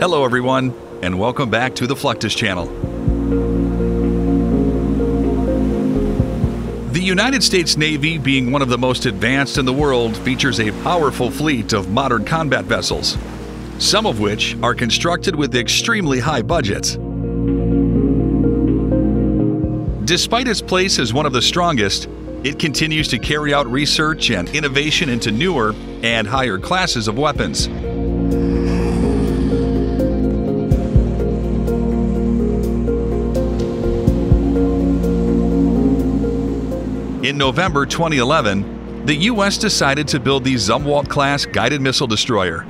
Hello, everyone, and welcome back to the Fluctus channel. The United States Navy, being one of the most advanced in the world, features a powerful fleet of modern combat vessels, some of which are constructed with extremely high budgets. Despite its place as one of the strongest, it continues to carry out research and innovation into newer and higher classes of weapons. In November 2011, the U.S. decided to build the Zumwalt class guided missile destroyer.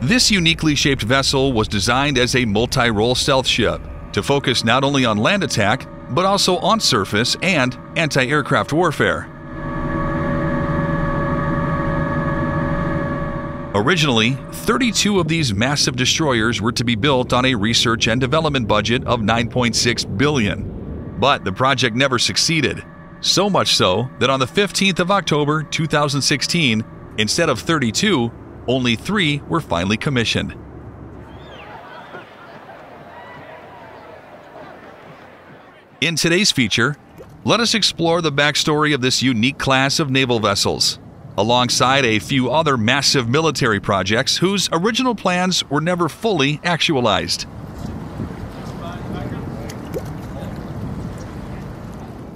This uniquely shaped vessel was designed as a multi role stealth ship to focus not only on land attack, but also on surface and anti aircraft warfare. Originally, 32 of these massive destroyers were to be built on a research and development budget of 9.6 billion. But the project never succeeded. So much so that on the 15th of October 2016, instead of 32, only 3 were finally commissioned. In today's feature, let us explore the backstory of this unique class of naval vessels alongside a few other massive military projects whose original plans were never fully actualized.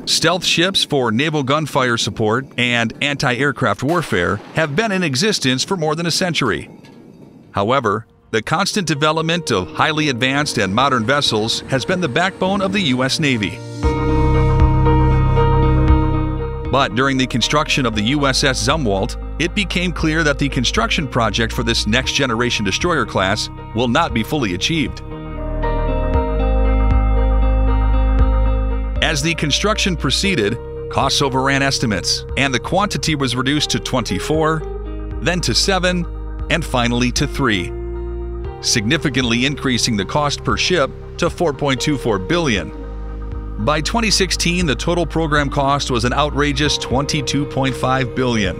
Stealth ships for naval gunfire support and anti aircraft warfare have been in existence for more than a century. However, the constant development of highly advanced and modern vessels has been the backbone of the U.S. Navy. But during the construction of the USS Zumwalt, it became clear that the construction project for this next generation destroyer class will not be fully achieved. As the construction proceeded, costs overran estimates, and the quantity was reduced to 24, then to 7, and finally to 3, significantly increasing the cost per ship to 4.24 billion. By 2016, the total program cost was an outrageous 22.5 billion.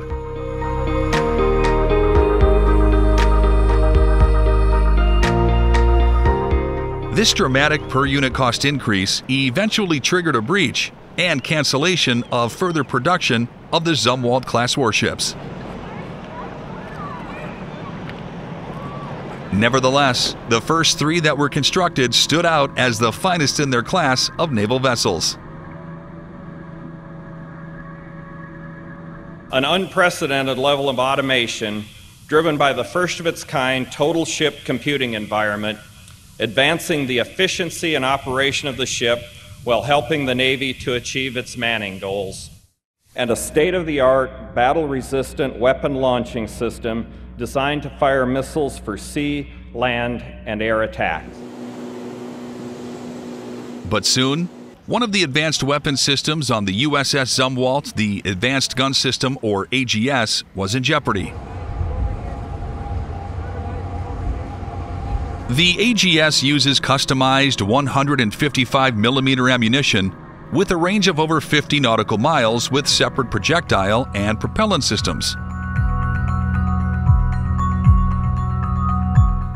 This dramatic per unit cost increase eventually triggered a breach and cancellation of further production of the Zumwalt class warships. Nevertheless, the first three that were constructed stood out as the finest in their class of naval vessels. An unprecedented level of automation, driven by the first of its kind total ship computing environment, advancing the efficiency and operation of the ship while helping the Navy to achieve its manning goals. And a state of the art, battle resistant weapon launching system designed to fire missiles for sea, land, and air attacks. But soon, one of the advanced weapon systems on the USS Zumwalt, the Advanced Gun System, or AGS, was in jeopardy. The AGS uses customized 155mm ammunition with a range of over 50 nautical miles with separate projectile and propellant systems.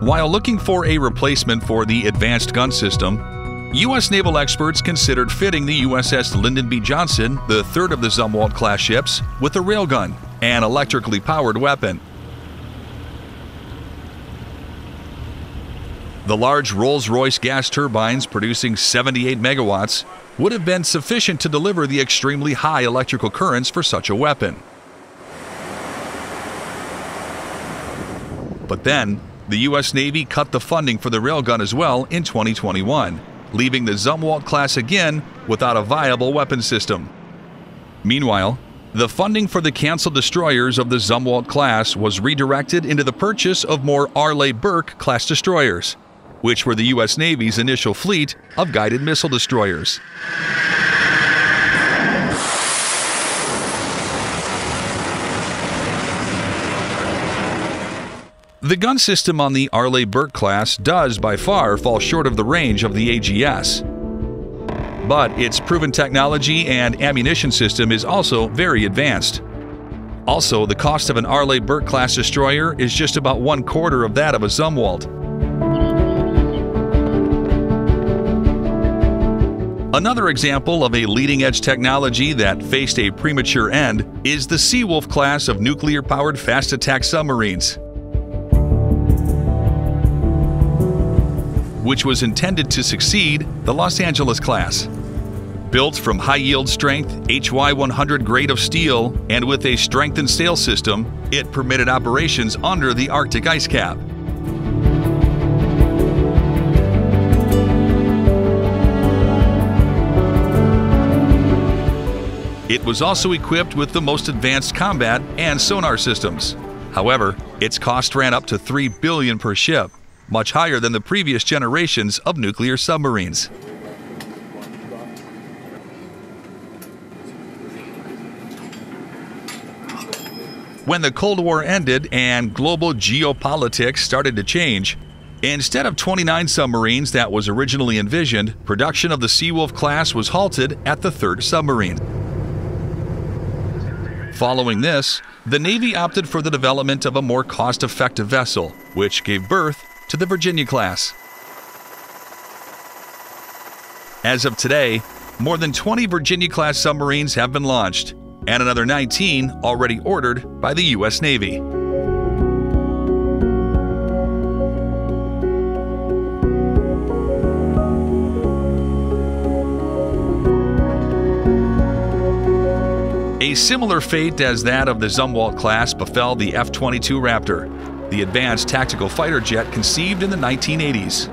While looking for a replacement for the advanced gun system, U.S. naval experts considered fitting the USS Lyndon B. Johnson, the third of the Zumwalt class ships, with a railgun, an electrically powered weapon. The large Rolls Royce gas turbines producing 78 megawatts would have been sufficient to deliver the extremely high electrical currents for such a weapon. But then, the U.S. Navy cut the funding for the railgun as well in 2021, leaving the Zumwalt class again without a viable weapon system. Meanwhile, The funding for the canceled destroyers of the Zumwalt class was redirected into the purchase of more Arleigh Burke class destroyers, which were the U.S. Navy's initial fleet of guided missile destroyers. The gun system on the Arleigh Burke class does by far fall short of the range of the AGS. But its proven technology and ammunition system is also very advanced. Also, the cost of an Arleigh Burke class destroyer is just about one quarter of that of a Zumwalt. Another example of a leading edge technology that faced a premature end is the Seawolf class of nuclear powered fast attack submarines. Which was intended to succeed the Los Angeles class. Built from high yield strength HY 100 grade of steel and with a strengthened sail system, it permitted operations under the Arctic ice cap. It was also equipped with the most advanced combat and sonar systems. However, its cost ran up to 3 billion per ship, much higher than the previous generations of nuclear submarines. When the Cold War ended and global geopolitics started to change, instead of 29 submarines that was originally envisioned, production of the Seawolf class was halted at the third submarine. Following this, the Navy opted for the development of a more cost effective vessel, which gave birth to the Virginia class. As of today, more than 20 Virginia class submarines have been launched, and another 19 already ordered by the U.S. Navy. A similar fate as that of the Zumwalt class befell the F 22 Raptor, the advanced tactical fighter jet conceived in the 1980s.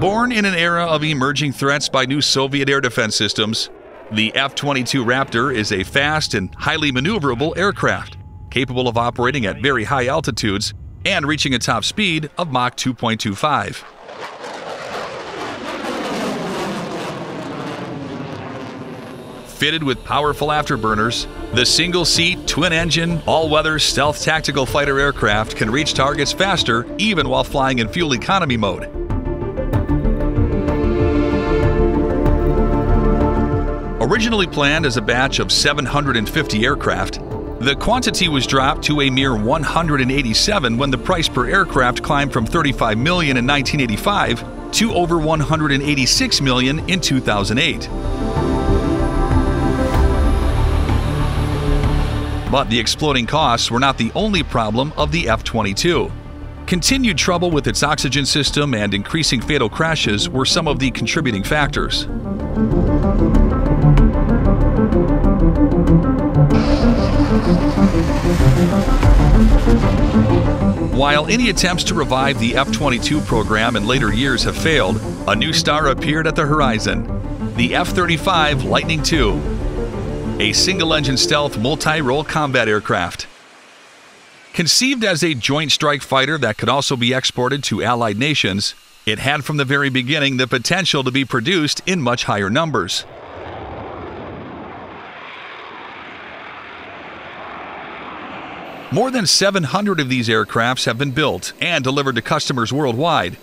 Born in an era of emerging threats by new Soviet air defense systems, the F 22 Raptor is a fast and highly maneuverable aircraft, capable of operating at very high altitudes and reaching a top speed of Mach 2.25. Fitted with powerful afterburners, the single seat, twin engine, all weather stealth tactical fighter aircraft can reach targets faster even while flying in fuel economy mode. Originally planned as a batch of 750 aircraft, the quantity was dropped to a mere 187 when the price per aircraft climbed from 35 million in 1985 to over 186 million in 2008. But the exploding costs were not the only problem of the F 22. Continued trouble with its oxygen system and increasing fatal crashes were some of the contributing factors. While any attempts to revive the F 22 program in later years have failed, a new star appeared at the horizon the F 35 Lightning II a single engine stealth multi role combat aircraft. Conceived as a joint strike fighter that could also be exported to allied nations, it had from the very beginning the potential to be produced in much higher numbers. More than 700 of these aircrafts have been built and delivered to customers worldwide,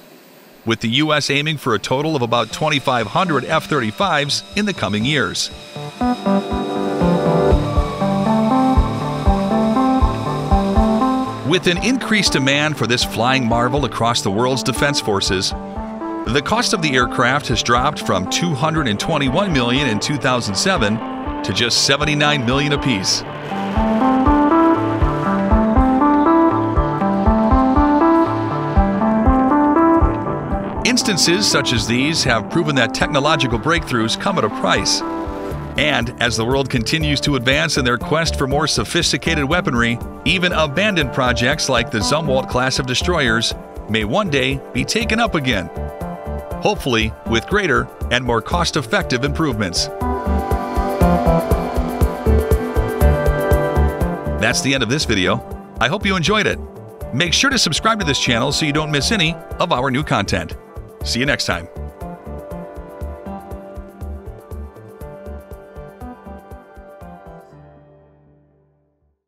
with the U.S. aiming for a total of about 2,500 F 35s in the coming years. With an increased demand for this flying marvel across the world's defense forces, the cost of the aircraft has dropped from 221 million in 2007 to just 79 million apiece. Instances such as these have proven that technological breakthroughs come at a price. And as the world continues to advance in their quest for more sophisticated weaponry, even abandoned projects like the Zumwalt class of destroyers may one day be taken up again, hopefully with greater and more cost effective improvements. That's the end of this video. I hope you enjoyed it. Make sure to subscribe to this channel so you don't miss any of our new content. See you next time.